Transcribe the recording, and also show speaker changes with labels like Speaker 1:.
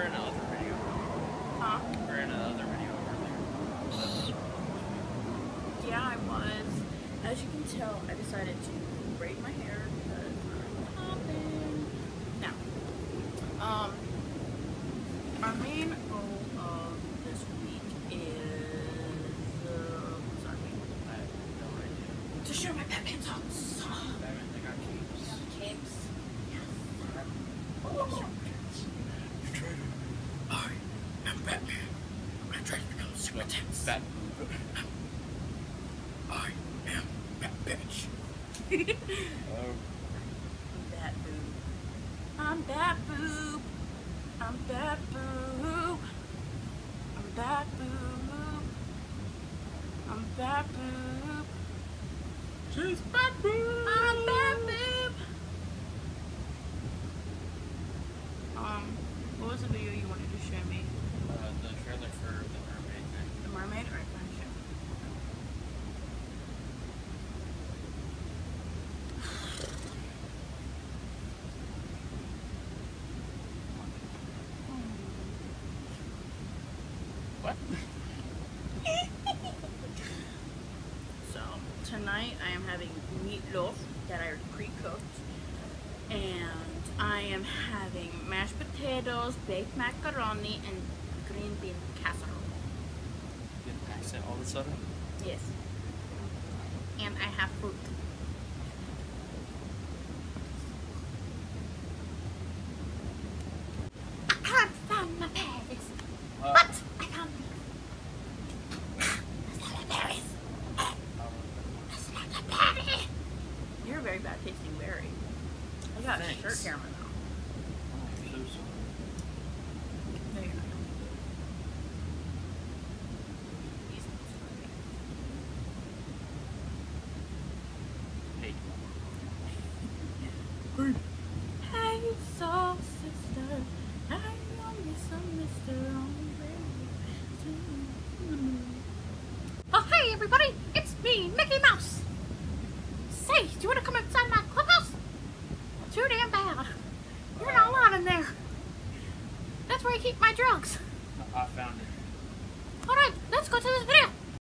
Speaker 1: were in another video.
Speaker 2: Huh?
Speaker 1: You were in another video earlier.
Speaker 2: Yeah, I was. As you can tell, I decided to braid my hair because I'm popping. Now, um, our main goal of this week is uh, what's our main goal?
Speaker 1: I have no idea.
Speaker 2: To show my Batman socks.
Speaker 1: Batman, they got capes.
Speaker 2: Capes.
Speaker 3: I am Batman. I try to tense.
Speaker 1: Bat.
Speaker 3: I am Bat Bitch.
Speaker 1: Oh.
Speaker 2: Bat boob. I'm Bat boob. I'm Bat boob. I'm Bat boob. I'm Bat boob.
Speaker 1: She's Batman.
Speaker 2: I'm Bat boob. Um, what was the video you wanted to show me?
Speaker 1: Uh, the trailer for thing.
Speaker 2: The mermaid or can
Speaker 1: What?
Speaker 2: So tonight I am having meatloaf that I pre-cooked, and I am having mashed potatoes, baked macaroni, and green bean casserole.
Speaker 1: Get accent all of a sudden.
Speaker 2: Yes. And I have fruit. I can't find my berries,
Speaker 1: Uh,
Speaker 2: but I found them. That's not a berries. That's not a berry. You're a very bad tasting berry. I got
Speaker 1: Thanks.
Speaker 2: shirt camera now.
Speaker 1: everybody, it's me, Mickey
Speaker 2: Mouse. Say, do you want
Speaker 1: to
Speaker 2: come inside my clubhouse? Too damn bad. You're not allowed in there. That's where I keep my drugs. I found it. Alright, let's go to this video.